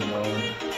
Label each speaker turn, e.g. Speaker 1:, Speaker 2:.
Speaker 1: No.